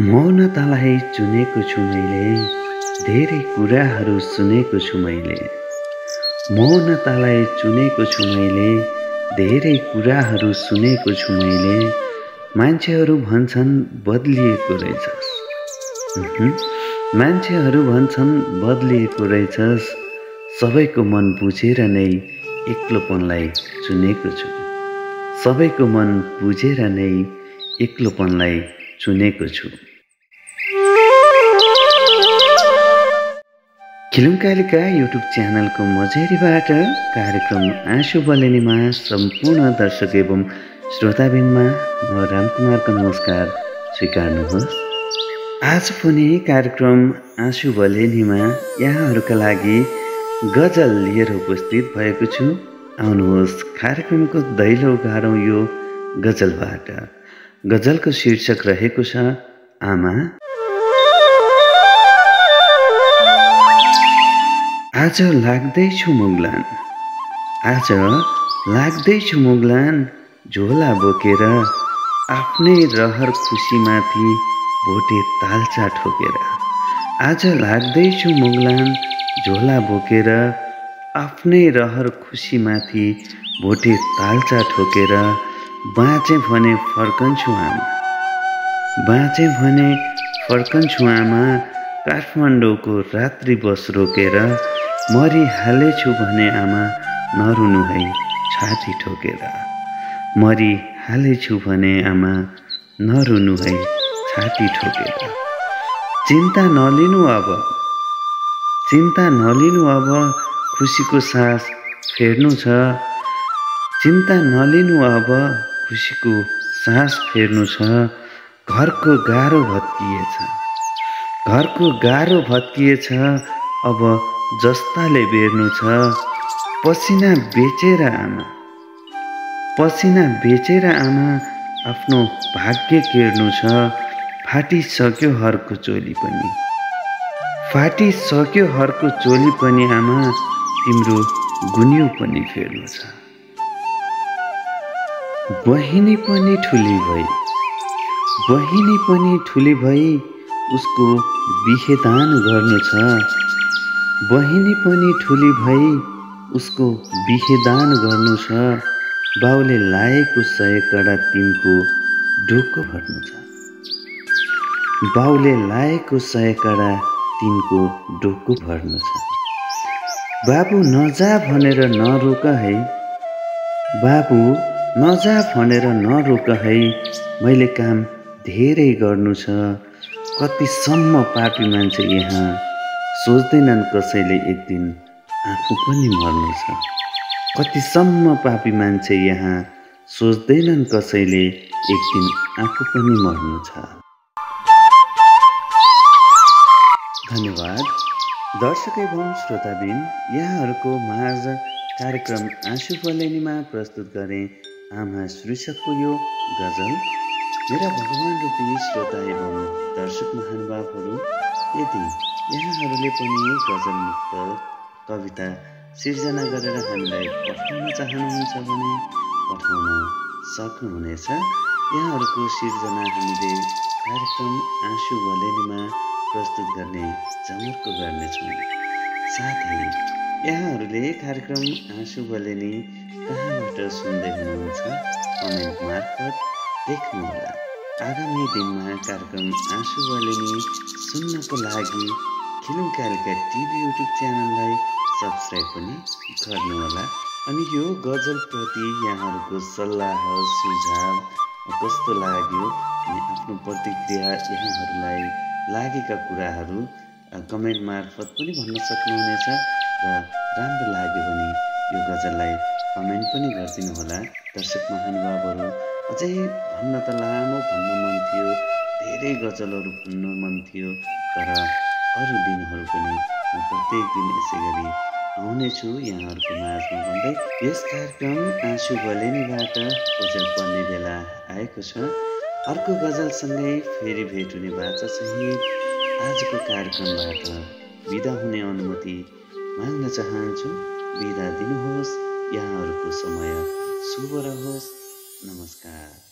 मौनतालाई चुनेको छु मैले धेरै कुराहरू सुनेको छु मैले। मौनतालाई चुनेको छु मैले धेरै कुराहरू सुनेको छु मैले मान्छेहरू भन्छन् बदलिएको रहेछस्। मान्छेहरू भन्छन् बदलिएको रहेछस्। सबैको मन बुझेर नै एक्लोपनलाई चुनेको छु। सबैको मन बुझेर नै एक्लोपनलाई चुनेको छु। खिलुङकालिका युट्युब च्यानलको मझेरीबाट कार्यक्रम आँसु बलेनीमा सम्पूर्ण दर्शक एवं श्रोताबिनमा म रामकुमारको नमस्कार स्वीकार्नुहोस्। आज पनि कार्यक्रम आँसु बलेनीमा यहाँहरूका लागि गजल लिएर उपस्थित भएको छु। आउनुहोस् कार्यक्रमको दैलो गाह्रौँ यो गजलबाट। गजलको शीर्षक रहेको छ आमा। आज लाग्दैछु मुगलान। आज लाग्दैछु मुगलान झोला बोकेर आफ्नै रहर खुसीमाथि भोटे तालचा ठोकेर। आज लाग्दैछु मुगलान झोला बोकेर आफ्नै रहर खुसीमाथि भोटे तालचा ठोकेर बाँचे भने फर्कन्छु आमा। बाँचे भने फर्कन्छु आमा काठमाडौँको रात्रि बस रोकेर मरिहालेछु भने आमा नरुनु है छाती ठोकेर। मरिहालेछु भने आमा नरुनु है छाती ठोकेर। चिन्ता नलिनु अब। चिन्ता नलिनु अब खुसीको सास फेर्नु छ। चिन्ता नलिनु अब खुसीको सास फेर्नु छ। घरको गाह्रो भत्किएछ। घरको गाह्रो भत्किएछ। अब जस्ताले बेर्नु छ। पसिना बेचेर आमा। पसिना बेचेर आमा आफ्नो भाग्य केर्नु छ। फाटिसक्यो हरको चोली पनि। फाटिसक्यो हरको चोली पनि आमा तिम्रो गुन्यु पनि फेर्नु छ। बहिनी पनि ठुली भई बहिनी पनि ठुली भई उसको बिहेदान गर्नु छ। बहिनी पनि ठुली भई उसको बिहेदान गर्नु छ। बाउले लाएको सय कडा तिनको ढोको भर्नु छ। बाउले लाएको सय कडा तिनको ढोको भर्नु छ। बाबु नजा भनेर नरोक है। बाबु नजा भनेर नरोक है। मैले काम धेरै गर्नु छ। कतिसम्म पापी मान्छे यहाँ। सोच्दैनन् कसैले एक दिन आफू पनि मर्नु छ। कतिसम्म पापी मान्छे यहाँ। सोच्दैनन् कसैले एक दिन आफू पनि मर्नु छ। धन्यवाद। दर्शक एवं श्रोताबिन यहाँहरूको माझ कार्यक्रम आँसु पलेनीमा प्रस्तुत गरेँ आमा शीर्षकको यो गजल। मेरा भगवान् रूपी श्रोता एवं दर्शक महानुभावहरू यदि यहाँहरूले पनि गजल मुक्त कविता सिर्जना गरेर हामीलाई पठाउन चाहनुहुन्छ भने पठाउन सक्नुहुनेछ। यहाँहरूको सिर्जना हामीले कार्यक्रम आँसु भलेनीमा प्रस्तुत गर्ने जमर्को गर्नेछौँ। साथै यहाँहरूले कार्यक्रम आँसु भलेनी कहाँबाट सुन्दै हुनुहुन्छ कमेन्ट मार्फत देख्नुहोला। आगामी दिनमा कार्यक्रम आँसु भलेनी सुन्नको लागि खिलुङ कालिका टिभी युट्युब च्यानललाई सब्सक्राइब पनि गर्नुहोला। अनि यो गजलप्रति यहाँहरूको सल्लाह सुझाव कस्तो लाग्यो अनि आफ्नो प्रतिक्रिया यहाँहरूलाई लागेका कुराहरू कमेन्ट मार्फत पनि भन्न सक्नुहुनेछ र राम्रो लाग्यो भने यो गजललाई कमेन्ट पनि गरिदिनुहोला। दर्शक महानुभावहरू अझै भन्न त लामो भन्न मन थियो धेरै गजलहरू भन्न मन थियो तर अरू दिनहरू पनि म प्रत्येक दिन यसै गरी आउनेछु यहाँहरूको माझमा भन्दै यस कार्यक्रम आँसु भलेनीबाट ओजेल पर्ने बेला आएको छ। अर्को गजलसँगै फेरि भेट हुने बाचासहित आजको कार्यक्रमबाट बिदा हुने अनुमति माग्न चाहन्छु। बिदा दिनुहोस्। यहाँहरूको समय शुभ रहोस्। नमस्कार।